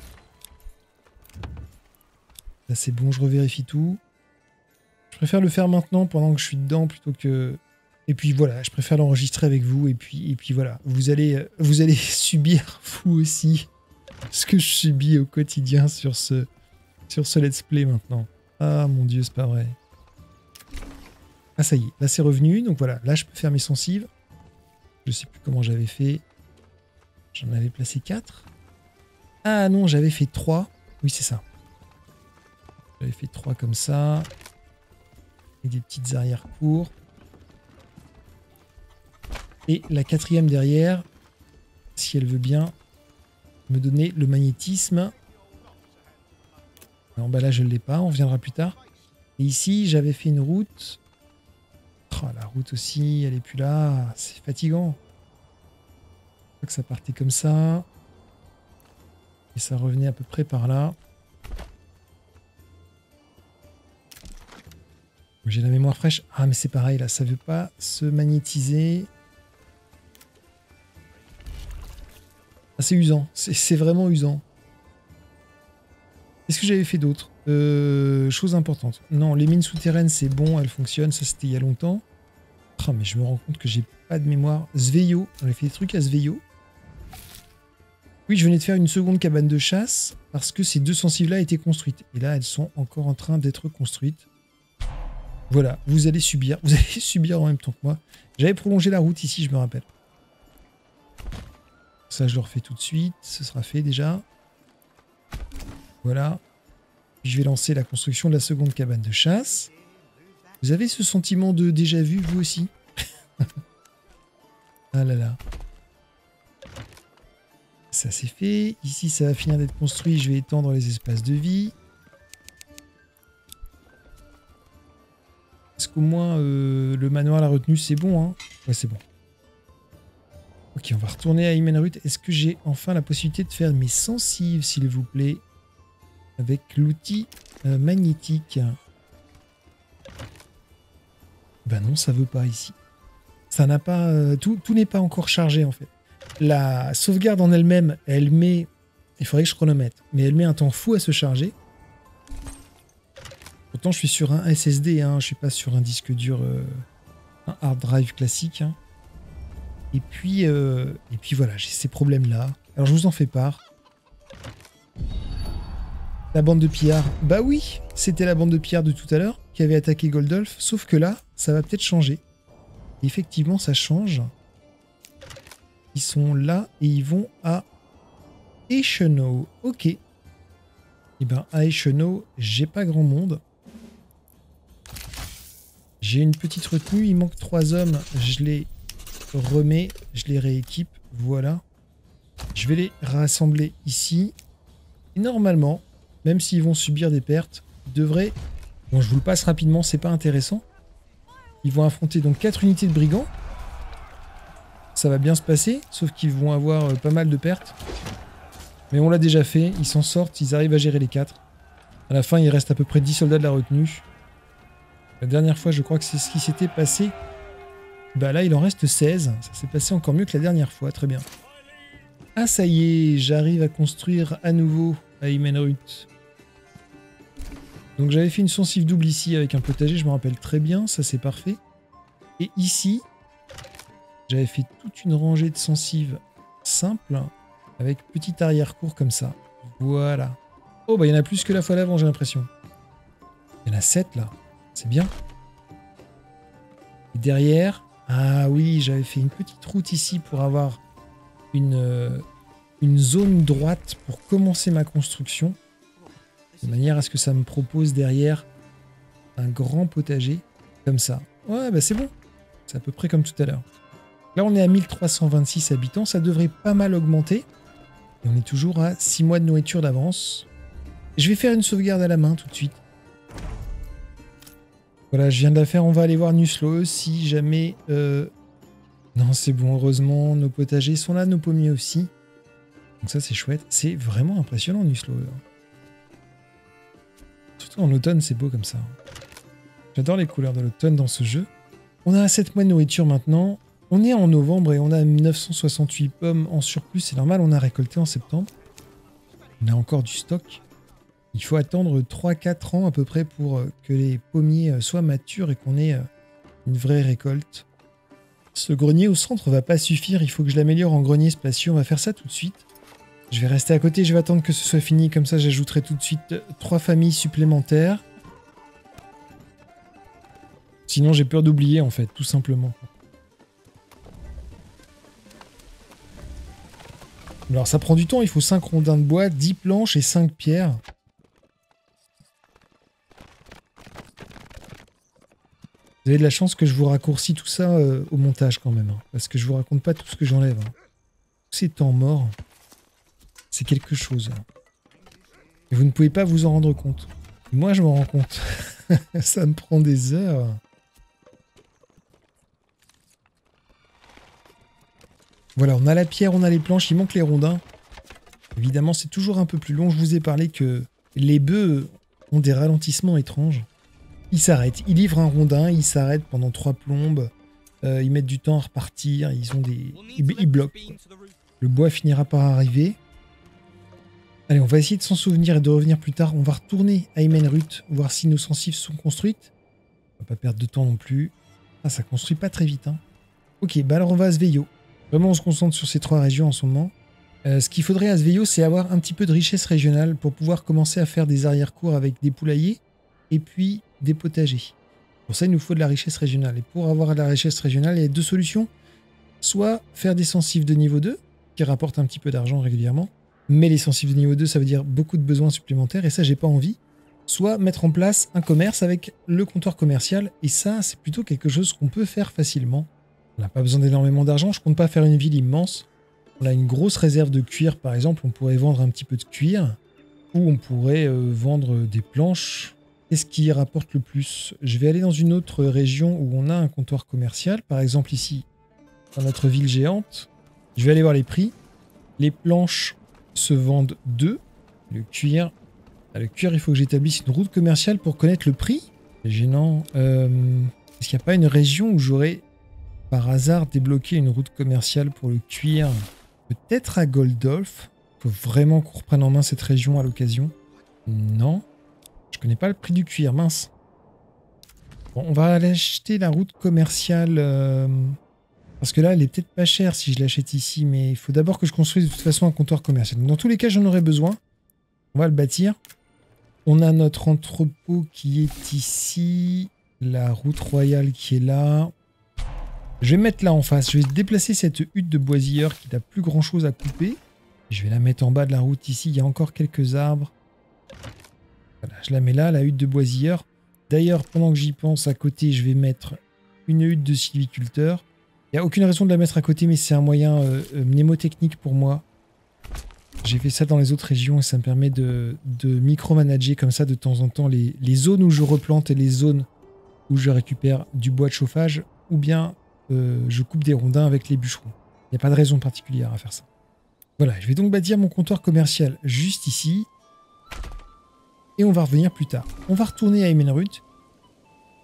Là, c'est bon, je revérifie tout. Je préfère le faire maintenant pendant que je suis dedans plutôt que... Et puis voilà, je préfère l'enregistrer avec vous. Et puis, et puis voilà, vous allez, vous allez [LAUGHS] subir, vous aussi, ce que je subis au quotidien sur ce, sur ce let's play maintenant. Ah mon dieu, c'est pas vrai. Ah ça y est, là c'est revenu. Donc voilà, là je peux faire mes sensives. Je sais plus comment j'avais fait. J'en avais placé 4. Ah non, j'avais fait 3. Oui, c'est ça. J'avais fait 3 comme ça. Et des petites arrière-cours. Et la quatrième derrière, si elle veut bien me donner le magnétisme. Non, bah là je ne l'ai pas, on reviendra plus tard. Et ici, j'avais fait une route Oh, la route aussi, elle est plus là. C'est fatigant. Je crois que ça partait comme ça. Et ça revenait à peu près par là. J'ai la mémoire fraîche. Ah, mais c'est pareil, là, ça veut pas se magnétiser. Ah, c'est usant. C'est vraiment usant. Qu'est-ce que j'avais fait d'autre euh, Chose importante. Non, les mines souterraines, c'est bon, elles fonctionnent. Ça, c'était il y a longtemps. Oh, mais je me rends compte que j'ai pas de mémoire. On a fait des trucs à Sveio. Oui, je venais de faire une seconde cabane de chasse parce que ces deux sensibles-là étaient construites. Et là, elles sont encore en train d'être construites. Voilà, vous allez subir. Vous [LAUGHS] allez subir en même temps que moi. J'avais prolongé la route ici, je me rappelle. Ça, je le refais tout de suite. Ce sera fait déjà. Voilà. Je vais lancer la construction de la seconde cabane de chasse. Vous avez ce sentiment de déjà vu, vous aussi? [LAUGHS] Ah là là. Ça c'est fait. Ici, ça va finir d'être construit. Je vais étendre les espaces de vie. Qu'au moins euh, le manoir, la retenue, c'est bon hein Ouais, c'est bon. Ok, on va retourner à Imenrut. Est-ce que j'ai enfin la possibilité de faire mes sensives, s'il vous plaît Avec l'outil euh, magnétique? Ben non, ça veut pas ici. Ça n'a pas... Euh, tout tout n'est pas encore chargé, en fait. La sauvegarde en elle-même, elle met... Il faudrait que je chronomètre. Mais elle met un temps fou à se charger. Je suis sur un SSD, hein, je suis pas sur un disque dur, euh, un hard drive classique. Hein. Et puis, euh, et puis voilà, j'ai ces problèmes-là. Alors je vous en fais part. La bande de pillards, bah oui, c'était la bande de pillards de tout à l'heure qui avait attaqué Goldolf, sauf que là, ça va peut-être changer. effectivement, ça change. Ils sont là et ils vont à Eschenau. Ok. Et eh ben à Eschenau, j'ai pas grand monde. J'ai une petite retenue, il manque trois hommes, je les remets, je les rééquipe, voilà. Je vais les rassembler ici. Et normalement, même s'ils vont subir des pertes, ils devraient... Bon, je vous le passe rapidement, c'est pas intéressant. Ils vont affronter donc quatre unités de brigands. Ça va bien se passer, sauf qu'ils vont avoir euh, pas mal de pertes. Mais on l'a déjà fait, ils s'en sortent, ils arrivent à gérer les quatre. À la fin, il reste à peu près 10 soldats de la retenue. La dernière fois, je crois que c'est ce qui s'était passé. Bah là, il en reste 16. Ça s'est passé encore mieux que la dernière fois. Très bien. Ah, ça y est, j'arrive à construire à nouveau à Imenrut. Donc j'avais fait une sensive double ici avec un potager, je me rappelle très bien, ça c'est parfait. Et ici, j'avais fait toute une rangée de sensives simples avec petit arrière-cour comme ça. Voilà. Oh bah il y en a plus que la fois d'avant j'ai l'impression. Il y en a 7 là. C'est bien. Et derrière, ah oui, j'avais fait une petite route ici pour avoir une, euh, une zone droite pour commencer ma construction. De manière à ce que ça me propose derrière un grand potager comme ça. Ouais, bah c'est bon. C'est à peu près comme tout à l'heure. Là, on est à 1326 habitants. Ça devrait pas mal augmenter. Et on est toujours à 6 mois de nourriture d'avance. Je vais faire une sauvegarde à la main tout de suite. Voilà, je viens de la faire. On va aller voir Nuslo si jamais... Euh, non, c'est bon. Heureusement, nos potagers sont là, nos pommiers aussi. Donc ça, c'est chouette. C'est vraiment impressionnant, Nuslo. Surtout en automne, c'est beau comme ça. J'adore les couleurs de l'automne dans ce jeu. On a 7 mois de nourriture maintenant. On est en novembre et on a 968 pommes en surplus. C'est normal, on a récolté en septembre. On a encore du stock. Il faut attendre 3-4 ans à peu près pour euh, que les pommiers euh, soient matures et qu'on ait euh, une vraie récolte. Ce grenier au centre va pas suffire, il faut que je l'améliore en grenier spacieux. On va faire ça tout de suite. Je vais rester à côté, je vais attendre que ce soit fini, comme ça j'ajouterai tout de suite trois familles supplémentaires. Sinon j'ai peur d'oublier en fait, tout simplement. Alors ça prend du temps, il faut 5 rondins de bois, 10 planches et 5 pierres. Vous avez de la chance que je vous raccourcis tout ça euh, au montage quand même. Hein, parce que je vous raconte pas tout ce que j'enlève. Hein. Tous ces temps morts, c'est quelque chose. Hein. Et vous ne pouvez pas vous en rendre compte. Moi, je m'en rends compte. [LAUGHS] ça me prend des heures. Voilà, on a la pierre, on a les planches, il manque les rondins. Évidemment, c'est toujours un peu plus long. Je vous ai parlé que les bœufs ont des ralentissements étranges. Ils s'arrêtent. Ils livrent un rondin, ils s'arrêtent pendant trois plombes. Euh, ils mettent du temps à repartir. Ils ont des. Ils, bloquent. Le bois finira par arriver. Allez, on va essayer de s'en souvenir et de revenir plus tard. On va retourner à Imenrut, voir si nos sensives sont construites. On va pas perdre de temps non plus. Ah, ça construit pas très vite. Hein. Ok, bah alors on va à Sveio. Vraiment, on se concentre sur ces trois régions en ce moment. Euh, ce qu'il faudrait à Sveio, c'est avoir un petit peu de richesse régionale pour pouvoir commencer à faire des arrière-cours avec des poulaillers et puis des potagers. Pour ça, il nous faut de la richesse régionale. Et pour avoir de la richesse régionale, il y a deux solutions. Soit faire des sensives de niveau 2, qui rapporte un petit peu d'argent régulièrement. Mais les sensibles de niveau 2, ça veut dire beaucoup de besoins supplémentaires et ça, j'ai pas envie. Soit mettre en place un commerce avec le comptoir commercial et ça, c'est plutôt quelque chose qu'on peut faire facilement. On n'a pas besoin d'énormément d'argent, je compte pas faire une ville immense. On a une grosse réserve de cuir par exemple, on pourrait vendre un petit peu de cuir ou on pourrait euh, vendre des planches. Qu'est-ce qui rapporte le plus? Je vais aller dans une autre région où on a un comptoir commercial, par exemple ici, dans notre ville géante. Je vais aller voir les prix. Les planches se vendent 2. Le cuir. Ah, le cuir, il faut que j'établisse une route commerciale pour connaître le prix. C'est gênant. Euh, Est-ce qu'il n'y a pas une région où j'aurais par hasard débloqué une route commerciale pour le cuir? Peut-être à Goldolf. Faut vraiment qu'on reprenne en main cette région à l'occasion? Non. Connais pas le prix du cuir, mince. Bon, on va aller acheter la route commerciale. Euh, parce que là, elle est peut-être pas chère si je l'achète ici, mais il faut d'abord que je construise de toute façon un comptoir commercial. dans tous les cas, j'en aurai besoin. On va le bâtir. On a notre entrepôt qui est ici. La route royale qui est là. Je vais mettre là en face. Je vais déplacer cette hutte de boisilleur qui n'a plus grand chose à couper. Je vais la mettre en bas de la route ici. Il y a encore quelques arbres. Voilà, je la mets là, la hutte de boisilleur. D'ailleurs, pendant que j'y pense, à côté, je vais mettre une hutte de sylviculteur. Il n'y a aucune raison de la mettre à côté, mais c'est un moyen euh, euh, mnémotechnique pour moi. J'ai fait ça dans les autres régions et ça me permet de, micromanager comme ça de temps en temps les, les, zones où je replante et les zones où je récupère du bois de chauffage ou bien euh, je coupe des rondins avec les bûcherons. Il n'y a pas de raison particulière à faire ça. Voilà, je vais donc bâtir mon comptoir commercial juste ici. Et on va revenir plus tard. On va retourner à Emenruth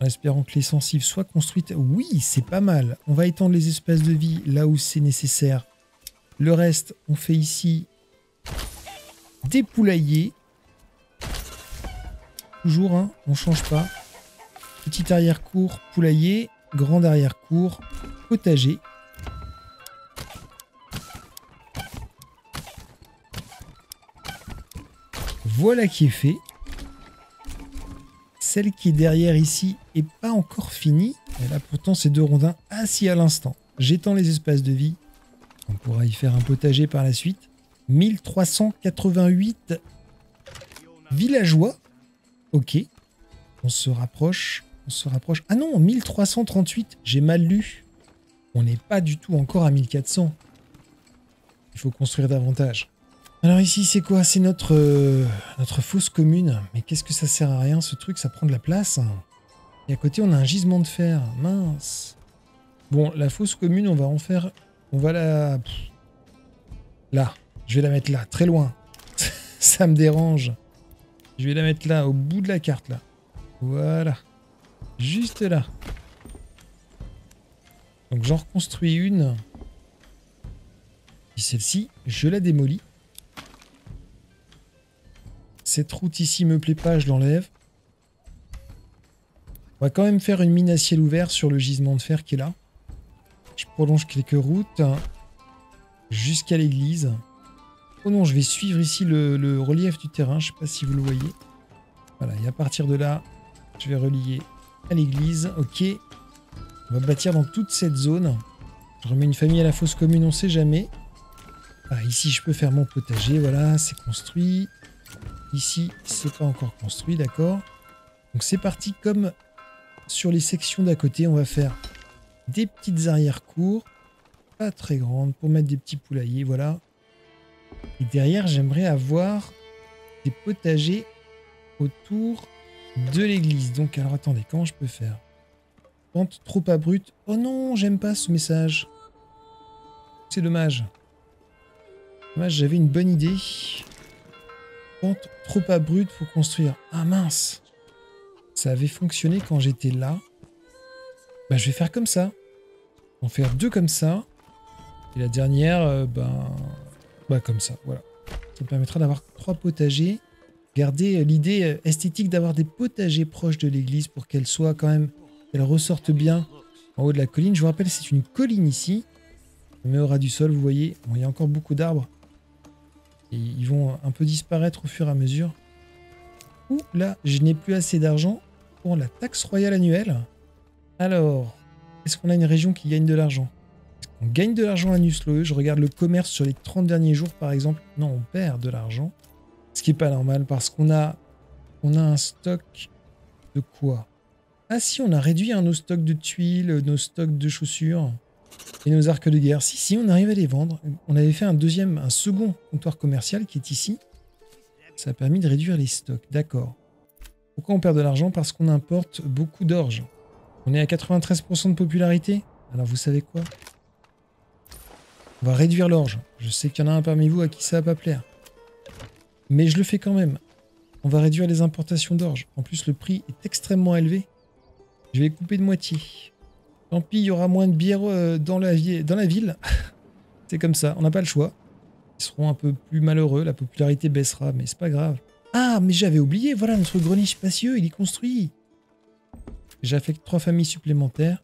en espérant que les sensibles soient construites. Oui, c'est pas mal. On va étendre les espaces de vie là où c'est nécessaire. Le reste, on fait ici des poulaillers. Toujours, hein, on change pas. Petit arrière-cour, poulailler. Grande arrière-cour, potager. Voilà qui est fait. Celle qui est derrière ici est pas encore finie. Elle a pourtant ces deux rondins assis à l'instant. J'étends les espaces de vie. On pourra y faire un potager par la suite. 1388 villageois. Ok. On se rapproche. On se rapproche. Ah non, 1338. J'ai mal lu. On n'est pas du tout encore à 1400. Il faut construire davantage. Alors ici, c'est quoi? C'est notre, euh, notre fosse commune. Mais qu'est-ce que ça sert à rien, ce truc? Ça prend de la place. Et à côté, on a un gisement de fer. Mince. Bon, la fosse commune, on va en faire... On va la... Là. Je vais la mettre là, très loin. [LAUGHS] ça me dérange. Je vais la mettre là, au bout de la carte, là. Voilà. Juste là. Donc j'en reconstruis une. Et celle-ci, je la démolis. Cette route ici me plaît pas, je l'enlève. On va quand même faire une mine à ciel ouvert sur le gisement de fer qui est là. Je prolonge quelques routes jusqu'à l'église. Oh non, je vais suivre ici le, relief du terrain. Je sais pas si vous le voyez. Voilà, et à partir de là, je vais relier à l'église. Ok. On va bâtir dans toute cette zone. Je remets une famille à la fosse commune, on sait jamais. Ah, ici, je peux faire mon potager. Voilà, c'est construit. Ici, c'est pas encore construit, d'accord? Donc c'est parti comme sur les sections d'à côté. On va faire des petites arrière-cours, pas très grandes, pour mettre des petits poulaillers, voilà. Et derrière, j'aimerais avoir des potagers autour de l'église. Donc, alors attendez, comment je peux faire? Pente trop abrupte. Oh non, j'aime pas ce message. C'est dommage. Dommage, j'avais une bonne idée trop abrupte pour construire. Ah mince Ça avait fonctionné quand j'étais là. Bah je vais faire comme ça. On va faire deux comme ça. Et la dernière, euh, ben, bah comme ça, voilà. Ça me permettra d'avoir trois potagers. Garder euh, l'idée euh, esthétique d'avoir des potagers proches de l'église pour qu'elle soit quand même, qu'elle ressorte bien en haut de la colline. Je vous rappelle, c'est une colline ici. Mets au ras du sol, vous voyez. Il y a encore beaucoup d'arbres ils vont un peu disparaître au fur et à mesure. Ouh, là, je n'ai plus assez d'argent pour la taxe royale annuelle. Alors, est-ce qu'on a une région qui gagne de l'argent? Est-ce On gagne de l'argent à Nusloe. Je regarde le commerce sur les 30 derniers jours, par exemple. Non, on perd de l'argent. Ce qui n'est pas normal parce qu'on a, on a un stock de quoi? Ah si, on a réduit nos stocks de tuiles, nos stocks de chaussures et nos arcs de guerre. Si, si, on arrive à les vendre. On avait fait un deuxième, un second comptoir commercial qui est ici. Ça a permis de réduire les stocks. D'accord. Pourquoi on perd de l'argent? Parce qu'on importe beaucoup d'orge. On est à 93% de popularité? Alors vous savez quoi? On va réduire l'orge. Je sais qu'il y en a un parmi vous à qui ça va pas plaire. Mais je le fais quand même. On va réduire les importations d'orge. En plus, le prix est extrêmement élevé. Je vais couper de moitié. Tant pis, il y aura moins de bière euh, dans la, ville. [LAUGHS] c'est comme ça, on n'a pas le choix. Ils seront un peu plus malheureux, la popularité baissera, mais c'est pas grave. Ah, mais j'avais oublié, voilà notre grenier spacieux, il est construit. J'affecte trois familles supplémentaires.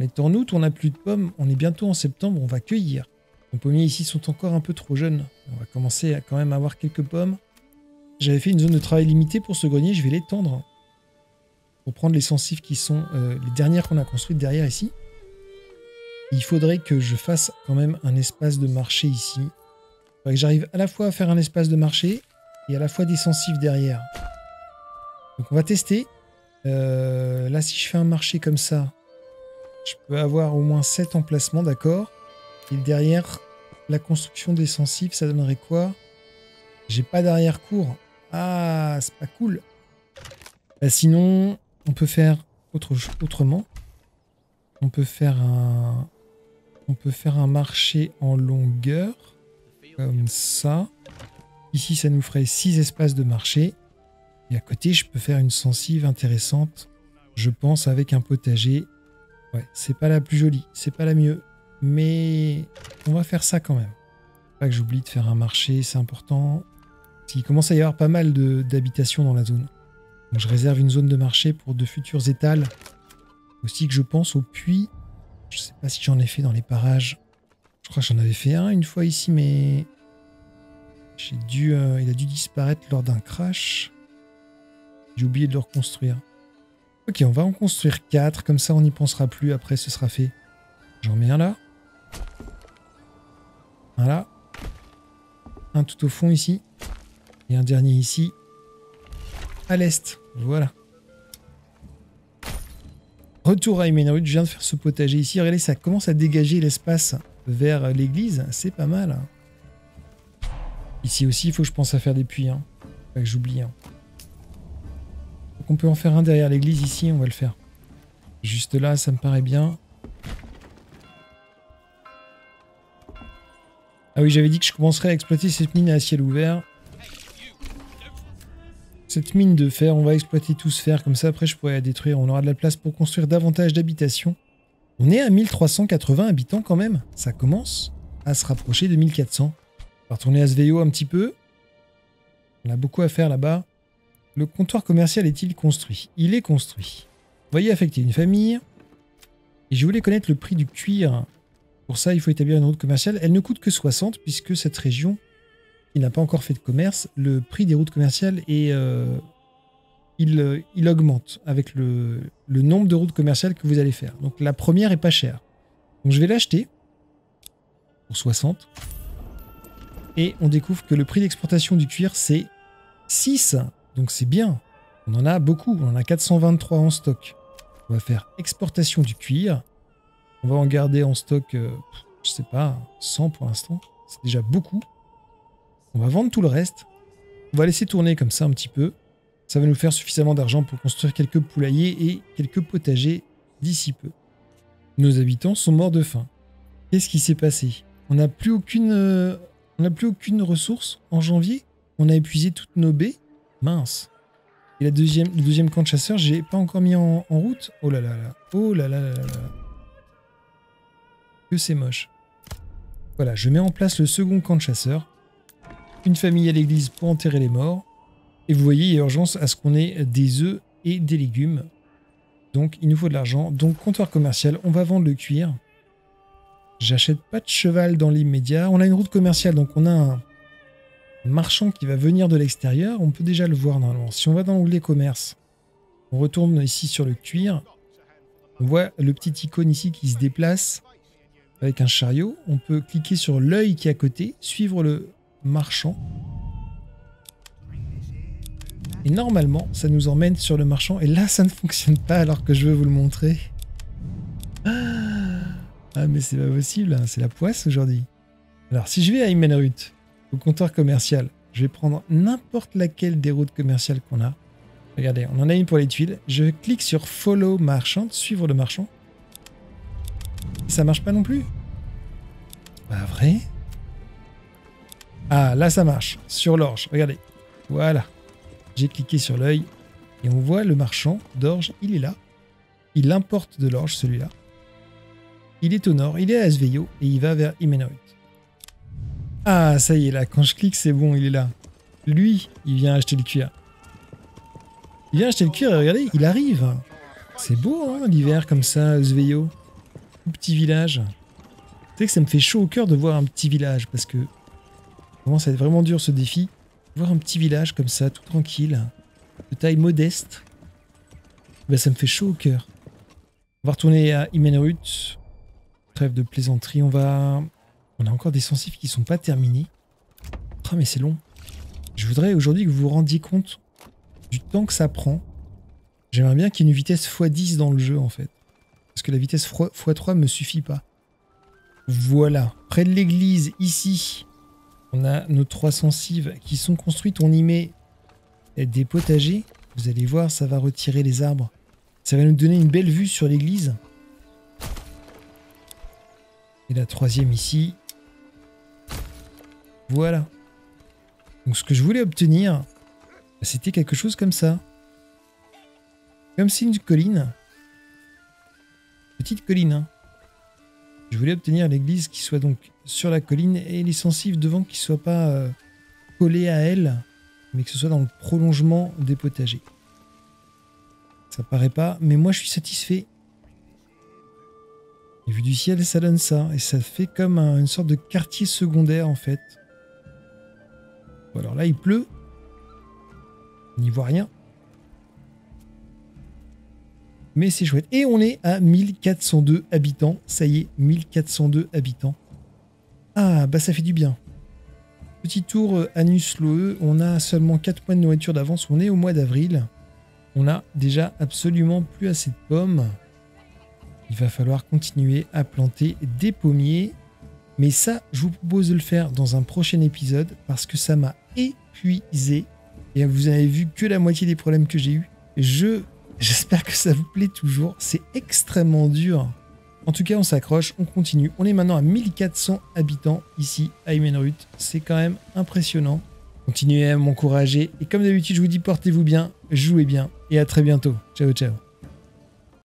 On est en août, on n'a plus de pommes, on est bientôt en septembre, on va cueillir. Les pommiers ici sont encore un peu trop jeunes. On va commencer à quand même avoir quelques pommes. J'avais fait une zone de travail limitée pour ce grenier, je vais l'étendre. Pour prendre les sensifs qui sont euh, les dernières qu'on a construites derrière ici. Il faudrait que je fasse quand même un espace de marché ici. Il faudrait que j'arrive à la fois à faire un espace de marché et à la fois des sensifs derrière. Donc on va tester. Euh, là, si je fais un marché comme ça, je peux avoir au moins 7 emplacements, d'accord? Et derrière, la construction des sensifs, ça donnerait quoi? J'ai pas d'arrière-cour. Ah, c'est pas cool. Bah, sinon, on peut faire autre, autrement. On peut faire un... On peut faire un marché en longueur. Comme ça. Ici, ça nous ferait 6 espaces de marché. Et à côté, je peux faire une sensive intéressante, je pense, avec un potager. Ouais, c'est pas la plus jolie, c'est pas la mieux, mais on va faire ça quand même. Pas que j'oublie de faire un marché, c'est important. Il commence à y avoir pas mal d'habitations dans la zone. Donc je réserve une zone de marché pour de futurs étals. Aussi que je pense au puits. Je sais pas si j'en ai fait dans les parages. Je crois que j'en avais fait un une fois ici, mais j'ai dû, euh, il a dû disparaître lors d'un crash. J'ai oublié de le reconstruire. Ok, on va en construire 4, comme ça on n'y pensera plus, après ce sera fait. J'en mets un là. Voilà. Un tout au fond ici. Et un dernier ici. À l'est. Voilà. Retour à Emenrud, je viens de faire ce potager ici. Regardez, ça commence à dégager l'espace vers l'église. C'est pas mal. Ici aussi, il faut que je pense à faire des puits. Hein. Pas que j'oublie. Hein. Donc on peut en faire un derrière l'église ici, on va le faire. Juste là, ça me paraît bien. Ah oui, j'avais dit que je commencerais à exploiter cette mine à ciel ouvert. Cette mine de fer, on va exploiter tout ce fer, comme ça après je pourrais la détruire. On aura de la place pour construire davantage d'habitations. On est à 1380 habitants quand même. Ça commence à se rapprocher de 1400. On va retourner à Sveio un petit peu. On a beaucoup à faire là-bas. Le comptoir commercial est-il construit? Il est construit. Voyez affecter une famille. Et je voulais connaître le prix du cuir. Pour ça, il faut établir une route commerciale. Elle ne coûte que 60 puisque cette région, qui n'a pas encore fait de commerce, le prix des routes commerciales est... Euh, il, il, augmente avec le, le, nombre de routes commerciales que vous allez faire. Donc la première est pas chère. Donc je vais l'acheter pour 60. Et on découvre que le prix d'exportation du cuir, c'est 6 donc c'est bien. On en a beaucoup. On en a 423 en stock. On va faire exportation du cuir. On va en garder en stock, euh, je sais pas, 100 pour l'instant. C'est déjà beaucoup. On va vendre tout le reste. On va laisser tourner comme ça un petit peu. Ça va nous faire suffisamment d'argent pour construire quelques poulaillers et quelques potagers d'ici peu. Nos habitants sont morts de faim. Qu'est-ce qui s'est passé? On n'a plus aucune, euh, ressource en janvier? On a épuisé toutes nos baies? Mince. Et la deuxième, le deuxième camp de chasseurs, j'ai pas encore mis en, route? Oh là là là. Oh là là là là là. Que c'est moche. Voilà, je mets en place le second camp de chasseurs. Une famille à l'église pour enterrer les morts. Et vous voyez, il y a urgence à ce qu'on ait des œufs et des légumes. Donc, il nous faut de l'argent. Donc, comptoir commercial, on va vendre le cuir. J'achète pas de cheval dans l'immédiat. On a une route commerciale, donc on a un, marchand qui va venir de l'extérieur, on peut déjà le voir normalement. Si on va dans l'onglet commerce, on retourne ici sur le cuir. On voit le petit icône ici qui se déplace avec un chariot. On peut cliquer sur l'œil qui est à côté, suivre le marchand. Et normalement, ça nous emmène sur le marchand. Et là, ça ne fonctionne pas alors que je veux vous le montrer. Ah, mais c'est pas possible, hein. c'est la poisse aujourd'hui. Alors, si je vais à Imenrut, au comptoir commercial, je vais prendre n'importe laquelle des routes commerciales qu'on a. Regardez, on en a une pour les tuiles. Je clique sur Follow Marchand, suivre le marchand. Ça marche pas non plus? Pas vrai? Ah, là ça marche. Sur l'orge, regardez. Voilà. J'ai cliqué sur l'œil et on voit le marchand d'orge, il est là. Il importe de l'orge, celui-là. Il est au nord, il est à Asveyo et il va vers Imenrut. Ah, ça y est, là, quand je clique, c'est bon, il est là. Lui, il vient acheter le cuir. Il vient acheter le cuir et regardez, il arrive. C'est beau, hein, l'hiver comme ça, Sveio. Petit village. Tu sais que ça me fait chaud au cœur de voir un petit village parce que comment ça va être vraiment dur ce défi. Voir un petit village comme ça, tout tranquille, de taille modeste. Ben, ça me fait chaud au cœur. On va retourner à Imenrut. Trêve de plaisanterie, on va on a encore des sensifs qui sont pas terminés. Oh, mais c'est long. Je voudrais aujourd'hui que vous vous rendiez compte du temps que ça prend. J'aimerais bien qu'il y ait une vitesse x10 dans le jeu, en fait. Parce que la vitesse x3 me suffit pas. Voilà. Près de l'église, ici, on a nos trois sensives qui sont construites. On y met des potagers. Vous allez voir, ça va retirer les arbres. Ça va nous donner une belle vue sur l'église. Et la troisième ici, voilà. Donc ce que je voulais obtenir, c'était quelque chose comme ça. Comme si une colline. Petite colline. Hein. Je voulais obtenir l'église qui soit donc sur la colline et les devant qui ne soient pas euh, à elle, mais que ce soit dans le prolongement des potagers. Ça paraît pas, mais moi je suis satisfait. Et vu du ciel, ça donne ça. Et ça fait comme une sorte de quartier secondaire en fait alors là, il pleut. On n'y voit rien. Mais c'est chouette. Et on est à 1402 habitants. Ça y est, 1402 habitants. Ah, bah ça fait du bien. Petit tour euh, Anus Loe. On a seulement 4 mois de nourriture d'avance. On est au mois d'avril. On a déjà absolument plus assez de pommes. Il va falloir continuer à planter des pommiers. Mais ça, je vous propose de le faire dans un prochain épisode parce que ça m'a épuisé. Et vous avez vu que la moitié des problèmes que j'ai eu. Je j'espère que ça vous plaît toujours. C'est extrêmement dur. En tout cas, on s'accroche, on continue. On est maintenant à 1400 habitants ici à Imenrut. C'est quand même impressionnant. Continuez à m'encourager. Et comme d'habitude, je vous dis portez-vous bien, jouez bien et à très bientôt. Ciao, ciao.